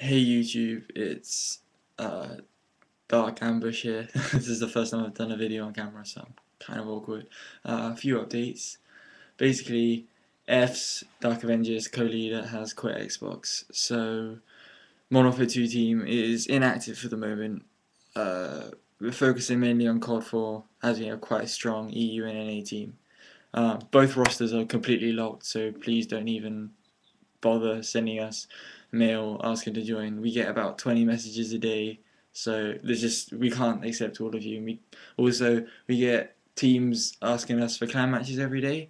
Hey YouTube, it's uh, Dark Ambush here. this is the first time I've done a video on camera, so I'm kind of awkward. Uh, a few updates. Basically, F's Dark Avengers co-leader has quit Xbox, so Warfare 2 team is inactive for the moment. Uh, we're focusing mainly on COD 4 as we have quite a strong EU and NA team. Uh, both rosters are completely locked, so please don't even bother sending us mail asking to join. We get about 20 messages a day, so there's just we can't accept all of you. we also we get teams asking us for clan matches every day.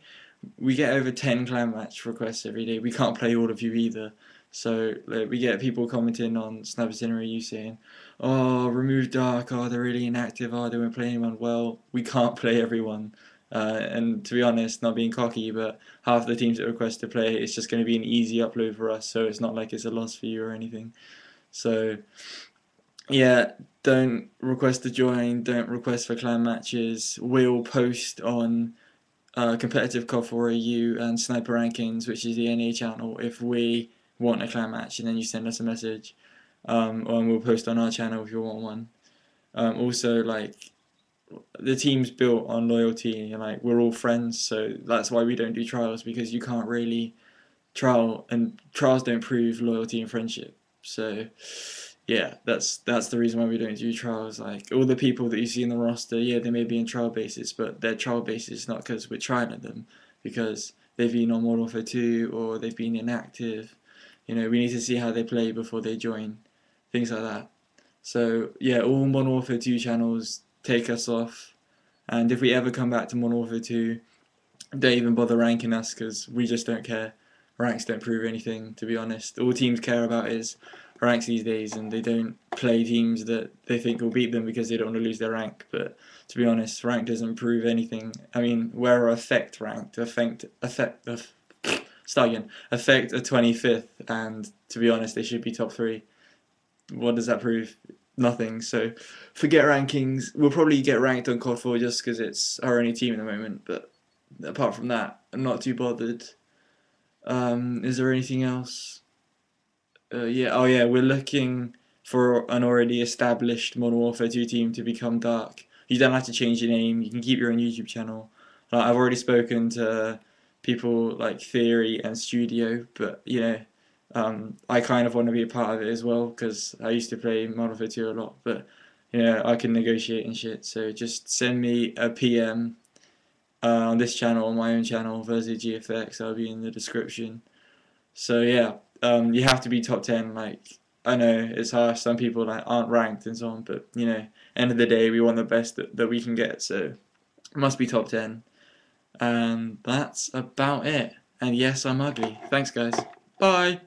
We get over 10 clan match requests every day. We can't play all of you either. So like, we get people commenting on Sniper Itinerary you saying, "Oh, remove Dark. Oh, they're really inactive. Oh, they won't play anyone." Well, we can't play everyone. Uh, and to be honest, not being cocky, but half the teams that request to play, it's just going to be an easy upload for us, so it's not like it's a loss for you or anything. So, yeah, don't request to join, don't request for clan matches. We'll post on uh, competitive COD 4 AU and Sniper Rankings, which is the NA channel, if we want a clan match, and then you send us a message. Um, and we'll post on our channel if you want one. Um, also, like, the team's built on loyalty and like we're all friends so that's why we don't do trials because you can't really trial and trials don't prove loyalty and friendship. So yeah that's that's the reason why we don't do trials. Like all the people that you see in the roster yeah they may be in trial basis but their trial basis not because we're trying at them because they've been on Modern Warfare 2 or they've been inactive. You know we need to see how they play before they join things like that. So yeah all Modern Warfare 2 channels take us off. And if we ever come back to Warfare 2, don't even bother ranking us because we just don't care. Ranks don't prove anything, to be honest. All teams care about is ranks these days, and they don't play teams that they think will beat them because they don't want to lose their rank. But to be honest, rank doesn't prove anything. I mean, we're affect ranked, affect, affect, start again, affect a 25th, and to be honest, they should be top three. What does that prove? Nothing. So forget rankings. We'll probably get ranked on COD 4 just because it's our only team at the moment. But apart from that, I'm not too bothered. Um, is there anything else? Uh, yeah. Oh yeah, we're looking for an already established Modern Warfare 2 team to become Dark. You don't have to change your name. You can keep your own YouTube channel. I've already spoken to people like Theory and Studio, but you know um, I kind of want to be a part of it as well because I used to play Modern Warfare 2 a lot, but you know I can negotiate and shit. So just send me a PM uh, on this channel, on my own channel, versus GFX. I'll be in the description. So yeah, um, you have to be top ten. Like I know it's harsh. Some people like aren't ranked and so on, but you know, end of the day, we want the best that, that we can get. So must be top ten. And that's about it. And yes, I'm ugly. Thanks, guys. Bye.